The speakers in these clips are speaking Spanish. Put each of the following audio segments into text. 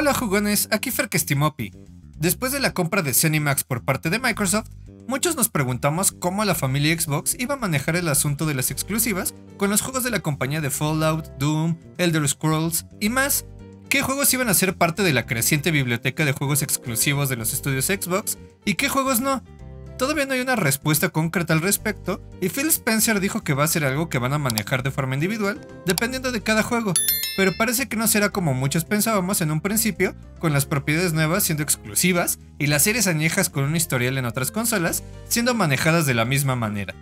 Hola jugones, aquí Ferkestimopi. Después de la compra de Zenimax por parte de Microsoft, muchos nos preguntamos cómo la familia Xbox iba a manejar el asunto de las exclusivas con los juegos de la compañía de Fallout, Doom, Elder Scrolls y más. ¿Qué juegos iban a ser parte de la creciente biblioteca de juegos exclusivos de los estudios Xbox y qué juegos no? Todavía no hay una respuesta concreta al respecto, y Phil Spencer dijo que va a ser algo que van a manejar de forma individual, dependiendo de cada juego, pero parece que no será como muchos pensábamos en un principio, con las propiedades nuevas siendo exclusivas y las series añejas con un historial en otras consolas siendo manejadas de la misma manera.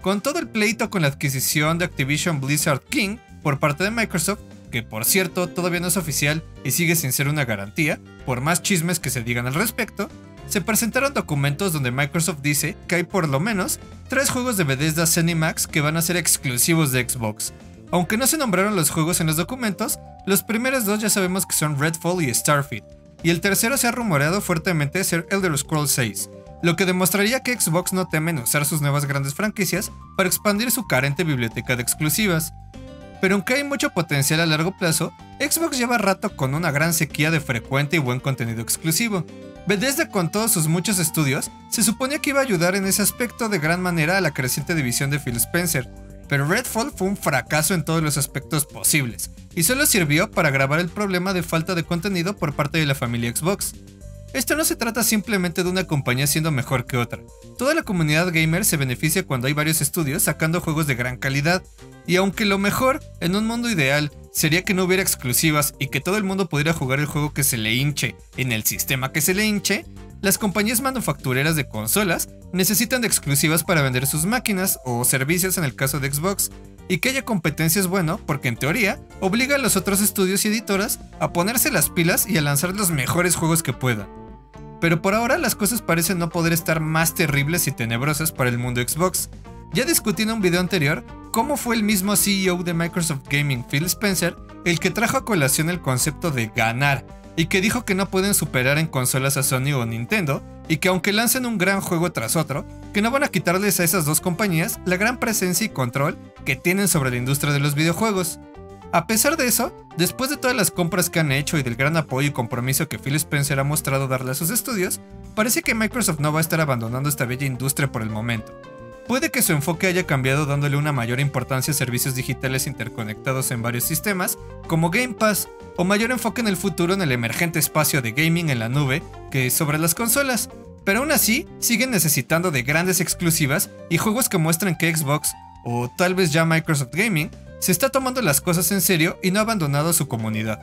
Con todo el pleito con la adquisición de Activision Blizzard King por parte de Microsoft, que por cierto todavía no es oficial y sigue sin ser una garantía, por más chismes que se digan al respecto, se presentaron documentos donde Microsoft dice que hay por lo menos tres juegos de Bethesda Zenimax que van a ser exclusivos de Xbox. Aunque no se nombraron los juegos en los documentos, los primeros dos ya sabemos que son Redfall y Starfield, y el tercero se ha rumoreado fuertemente ser Elder Scrolls 6, lo que demostraría que Xbox no teme en usar sus nuevas grandes franquicias para expandir su carente biblioteca de exclusivas. Pero aunque hay mucho potencial a largo plazo, Xbox lleva rato con una gran sequía de frecuente y buen contenido exclusivo, Bethesda con todos sus muchos estudios se suponía que iba a ayudar en ese aspecto de gran manera a la creciente división de Phil Spencer, pero Redfall fue un fracaso en todos los aspectos posibles, y solo sirvió para agravar el problema de falta de contenido por parte de la familia Xbox. Esto no se trata simplemente de una compañía siendo mejor que otra. Toda la comunidad gamer se beneficia cuando hay varios estudios sacando juegos de gran calidad, y aunque lo mejor, en un mundo ideal, sería que no hubiera exclusivas y que todo el mundo pudiera jugar el juego que se le hinche en el sistema que se le hinche, las compañías manufactureras de consolas necesitan de exclusivas para vender sus máquinas o servicios en el caso de Xbox, y que haya competencia es bueno porque en teoría obliga a los otros estudios y editoras a ponerse las pilas y a lanzar los mejores juegos que puedan. Pero por ahora las cosas parecen no poder estar más terribles y tenebrosas para el mundo Xbox. Ya discutí en un video anterior cómo fue el mismo CEO de Microsoft Gaming, Phil Spencer, el que trajo a colación el concepto de ganar y que dijo que no pueden superar en consolas a Sony o Nintendo y que aunque lancen un gran juego tras otro, que no van a quitarles a esas dos compañías la gran presencia y control que tienen sobre la industria de los videojuegos. A pesar de eso, después de todas las compras que han hecho y del gran apoyo y compromiso que Phil Spencer ha mostrado darle a sus estudios, parece que Microsoft no va a estar abandonando esta bella industria por el momento. Puede que su enfoque haya cambiado dándole una mayor importancia a servicios digitales interconectados en varios sistemas, como Game Pass, o mayor enfoque en el futuro en el emergente espacio de gaming en la nube que sobre las consolas, pero aún así siguen necesitando de grandes exclusivas y juegos que muestran que Xbox, o tal vez ya Microsoft Gaming, se está tomando las cosas en serio y no ha abandonado su comunidad.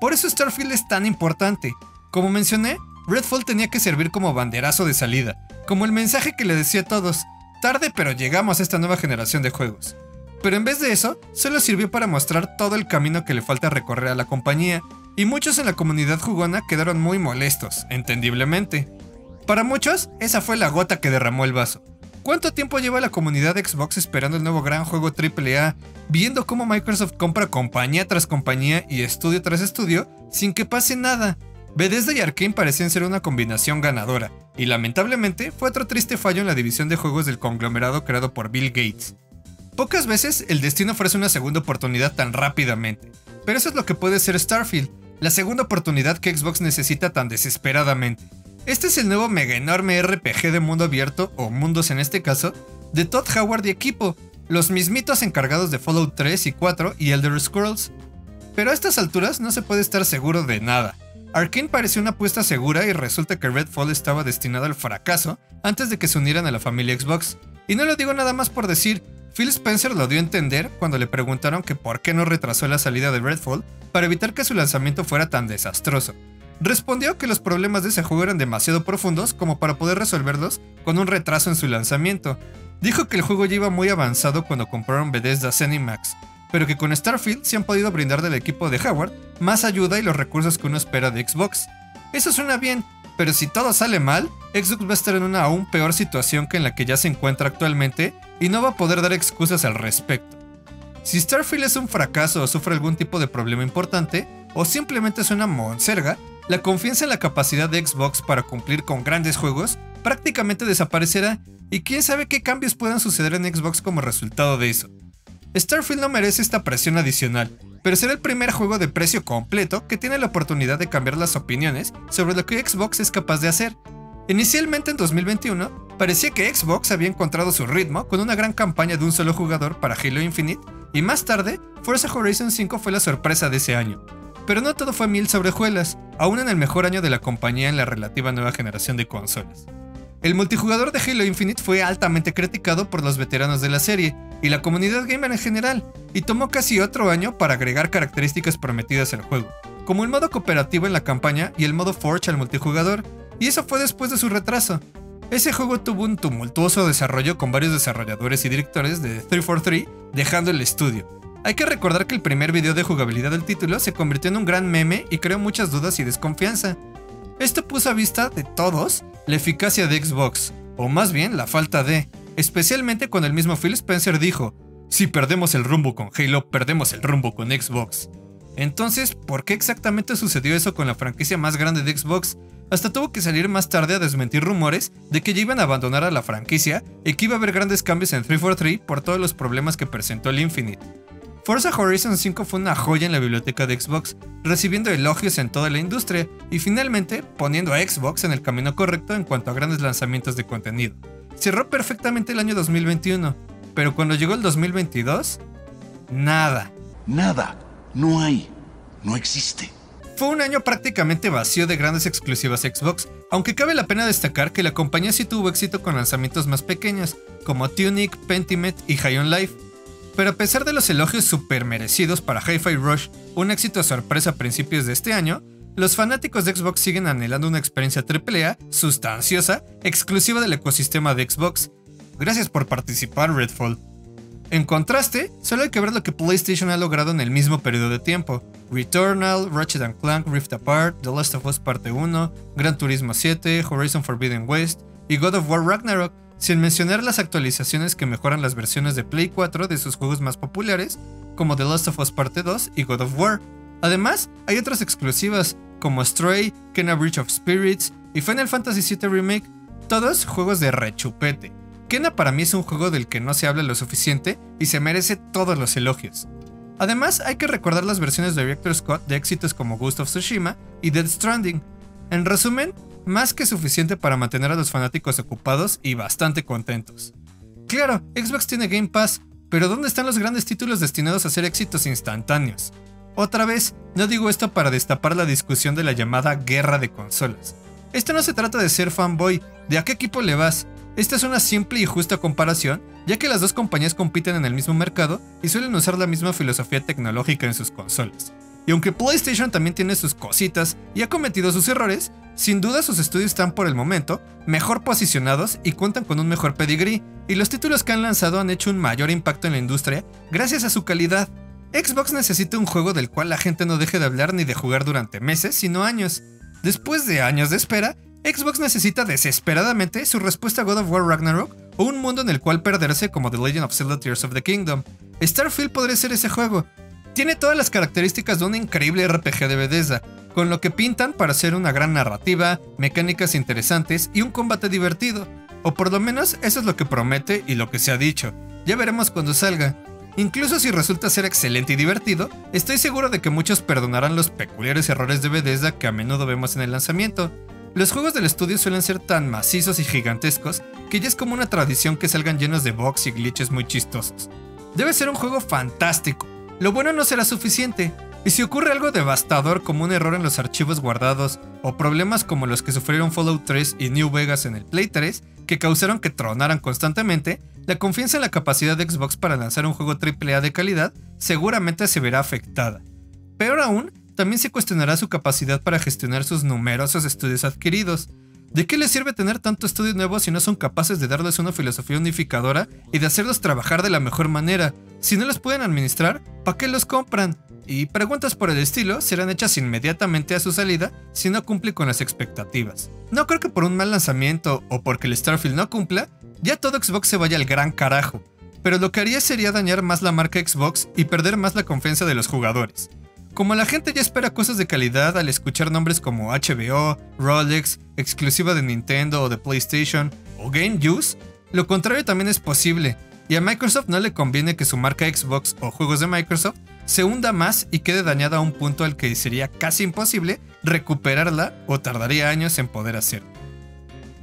Por eso Starfield es tan importante. Como mencioné, Redfall tenía que servir como banderazo de salida, como el mensaje que le decía a todos, Tarde pero llegamos a esta nueva generación de juegos. Pero en vez de eso, solo sirvió para mostrar todo el camino que le falta recorrer a la compañía, y muchos en la comunidad jugona quedaron muy molestos, entendiblemente. Para muchos, esa fue la gota que derramó el vaso. ¿Cuánto tiempo lleva la comunidad de Xbox esperando el nuevo gran juego AAA, viendo cómo Microsoft compra compañía tras compañía y estudio tras estudio, sin que pase nada? Bethesda y Arkane parecían ser una combinación ganadora, y lamentablemente fue otro triste fallo en la división de juegos del conglomerado creado por Bill Gates. Pocas veces el destino ofrece una segunda oportunidad tan rápidamente, pero eso es lo que puede ser Starfield, la segunda oportunidad que Xbox necesita tan desesperadamente. Este es el nuevo mega enorme RPG de mundo abierto, o mundos en este caso, de Todd Howard y equipo, los mismitos encargados de Fallout 3 y 4 y Elder Scrolls. Pero a estas alturas no se puede estar seguro de nada. Arkane pareció una apuesta segura y resulta que Redfall estaba destinado al fracaso antes de que se unieran a la familia Xbox. Y no lo digo nada más por decir, Phil Spencer lo dio a entender cuando le preguntaron que por qué no retrasó la salida de Redfall para evitar que su lanzamiento fuera tan desastroso. Respondió que los problemas de ese juego eran demasiado profundos como para poder resolverlos con un retraso en su lanzamiento. Dijo que el juego ya iba muy avanzado cuando compraron Bethesda Zenimax, pero que con Starfield se han podido brindar del equipo de Howard más ayuda y los recursos que uno espera de Xbox. Eso suena bien, pero si todo sale mal, Xbox va a estar en una aún peor situación que en la que ya se encuentra actualmente y no va a poder dar excusas al respecto. Si Starfield es un fracaso o sufre algún tipo de problema importante, o simplemente es una monserga, la confianza en la capacidad de Xbox para cumplir con grandes juegos prácticamente desaparecerá y quién sabe qué cambios puedan suceder en Xbox como resultado de eso. Starfield no merece esta presión adicional, pero será el primer juego de precio completo que tiene la oportunidad de cambiar las opiniones sobre lo que Xbox es capaz de hacer. Inicialmente en 2021, parecía que Xbox había encontrado su ritmo con una gran campaña de un solo jugador para Halo Infinite, y más tarde, Forza Horizon 5 fue la sorpresa de ese año. Pero no todo fue mil sobrejuelas, aún en el mejor año de la compañía en la relativa nueva generación de consolas. El multijugador de Halo Infinite fue altamente criticado por los veteranos de la serie y la comunidad gamer en general, y tomó casi otro año para agregar características prometidas al juego, como el modo cooperativo en la campaña y el modo Forge al multijugador, y eso fue después de su retraso. Ese juego tuvo un tumultuoso desarrollo con varios desarrolladores y directores de 343 dejando el estudio. Hay que recordar que el primer video de jugabilidad del título se convirtió en un gran meme y creó muchas dudas y desconfianza. Esto puso a vista de todos la eficacia de Xbox, o más bien la falta de, especialmente cuando el mismo Phil Spencer dijo, si perdemos el rumbo con Halo, perdemos el rumbo con Xbox. Entonces, ¿por qué exactamente sucedió eso con la franquicia más grande de Xbox? Hasta tuvo que salir más tarde a desmentir rumores de que ya iban a abandonar a la franquicia y que iba a haber grandes cambios en 343 por todos los problemas que presentó el Infinite. Forza Horizon 5 fue una joya en la biblioteca de Xbox, recibiendo elogios en toda la industria y finalmente poniendo a Xbox en el camino correcto en cuanto a grandes lanzamientos de contenido. Cerró perfectamente el año 2021, pero cuando llegó el 2022, nada. Nada, no hay, no existe. Fue un año prácticamente vacío de grandes exclusivas Xbox, aunque cabe la pena destacar que la compañía sí tuvo éxito con lanzamientos más pequeños, como Tunic, Pentiment y High on Life, pero a pesar de los elogios super merecidos para Hi-Fi Rush, un éxito sorpresa a principios de este año, los fanáticos de Xbox siguen anhelando una experiencia AAA, sustanciosa, exclusiva del ecosistema de Xbox. Gracias por participar, Redfall. En contraste, solo hay que ver lo que PlayStation ha logrado en el mismo periodo de tiempo. Returnal, Ratchet Clank Rift Apart, The Last of Us Parte 1, Gran Turismo 7, Horizon Forbidden West y God of War Ragnarok, sin mencionar las actualizaciones que mejoran las versiones de Play 4 de sus juegos más populares, como The Last of Us Parte 2 y God of War. Además, hay otras exclusivas, como Stray, Kena Breach of Spirits y Final Fantasy VII Remake, todos juegos de rechupete. Kena para mí es un juego del que no se habla lo suficiente y se merece todos los elogios. Además, hay que recordar las versiones de Director Scott de éxitos como Ghost of Tsushima y Dead Stranding. En resumen, más que suficiente para mantener a los fanáticos ocupados y bastante contentos. Claro, Xbox tiene Game Pass, pero ¿dónde están los grandes títulos destinados a ser éxitos instantáneos? Otra vez, no digo esto para destapar la discusión de la llamada guerra de consolas. Esto no se trata de ser fanboy, de a qué equipo le vas. Esta es una simple y justa comparación, ya que las dos compañías compiten en el mismo mercado y suelen usar la misma filosofía tecnológica en sus consolas. Y aunque PlayStation también tiene sus cositas y ha cometido sus errores, sin duda sus estudios están por el momento mejor posicionados y cuentan con un mejor pedigree, y los títulos que han lanzado han hecho un mayor impacto en la industria gracias a su calidad. Xbox necesita un juego del cual la gente no deje de hablar ni de jugar durante meses, sino años. Después de años de espera, Xbox necesita desesperadamente su respuesta a God of War Ragnarok o un mundo en el cual perderse como The Legend of Zelda Tears of the Kingdom. Starfield podría ser ese juego, tiene todas las características de un increíble RPG de Bethesda, con lo que pintan para ser una gran narrativa, mecánicas interesantes y un combate divertido. O por lo menos eso es lo que promete y lo que se ha dicho. Ya veremos cuando salga. Incluso si resulta ser excelente y divertido, estoy seguro de que muchos perdonarán los peculiares errores de Bethesda que a menudo vemos en el lanzamiento. Los juegos del estudio suelen ser tan macizos y gigantescos que ya es como una tradición que salgan llenos de bugs y glitches muy chistosos. Debe ser un juego fantástico, lo bueno no será suficiente, y si ocurre algo devastador como un error en los archivos guardados o problemas como los que sufrieron Fallout 3 y New Vegas en el Play 3, que causaron que tronaran constantemente, la confianza en la capacidad de Xbox para lanzar un juego AAA de calidad seguramente se verá afectada. Peor aún, también se cuestionará su capacidad para gestionar sus numerosos estudios adquiridos. ¿De qué les sirve tener tanto estudio nuevo si no son capaces de darles una filosofía unificadora y de hacerlos trabajar de la mejor manera? Si no los pueden administrar, ¿para qué los compran? Y preguntas por el estilo serán hechas inmediatamente a su salida si no cumple con las expectativas. No creo que por un mal lanzamiento o porque el Starfield no cumpla, ya todo Xbox se vaya al gran carajo, pero lo que haría sería dañar más la marca Xbox y perder más la confianza de los jugadores. Como la gente ya espera cosas de calidad al escuchar nombres como HBO, Rolex, exclusiva de Nintendo o de PlayStation o Game Use, lo contrario también es posible, y a Microsoft no le conviene que su marca Xbox o juegos de Microsoft se hunda más y quede dañada a un punto al que sería casi imposible recuperarla o tardaría años en poder hacerlo.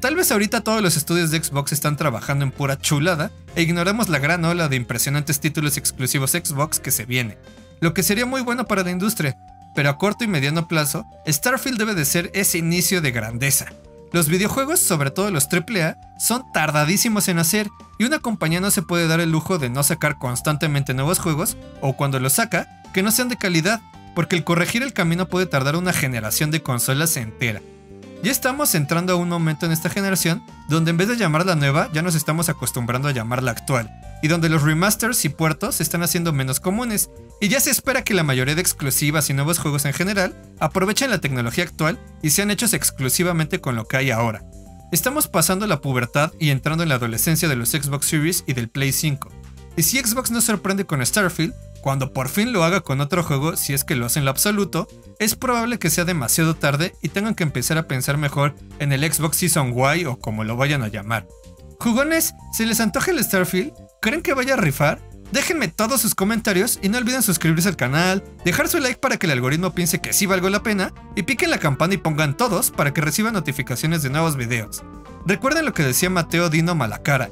Tal vez ahorita todos los estudios de Xbox están trabajando en pura chulada e ignoramos la gran ola de impresionantes títulos exclusivos Xbox que se viene, lo que sería muy bueno para la industria, pero a corto y mediano plazo, Starfield debe de ser ese inicio de grandeza. Los videojuegos, sobre todo los AAA, son tardadísimos en hacer y una compañía no se puede dar el lujo de no sacar constantemente nuevos juegos o cuando los saca, que no sean de calidad, porque el corregir el camino puede tardar una generación de consolas entera. Ya estamos entrando a un momento en esta generación donde en vez de llamarla nueva ya nos estamos acostumbrando a llamarla actual, y donde los remasters y puertos se están haciendo menos comunes, y ya se espera que la mayoría de exclusivas y nuevos juegos en general aprovechen la tecnología actual y sean hechos exclusivamente con lo que hay ahora. Estamos pasando la pubertad y entrando en la adolescencia de los Xbox Series y del Play 5. Y si Xbox no sorprende con Starfield, cuando por fin lo haga con otro juego, si es que lo hace en lo absoluto, es probable que sea demasiado tarde y tengan que empezar a pensar mejor en el Xbox Season Y o como lo vayan a llamar. Jugones, ¿se les antoja el Starfield? ¿Creen que vaya a rifar? Déjenme todos sus comentarios y no olviden suscribirse al canal, dejar su like para que el algoritmo piense que sí valgo la pena y piquen la campana y pongan todos para que reciban notificaciones de nuevos videos. Recuerden lo que decía Mateo Dino Malacara.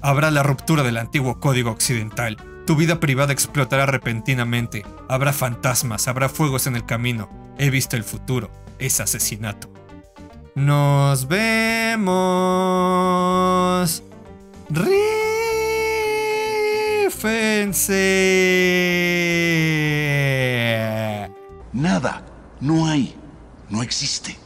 Habrá la ruptura del antiguo código occidental tu vida privada explotará repentinamente. Habrá fantasmas, habrá fuegos en el camino. He visto el futuro. Es asesinato. Nos vemos. Nada. No hay. No existe.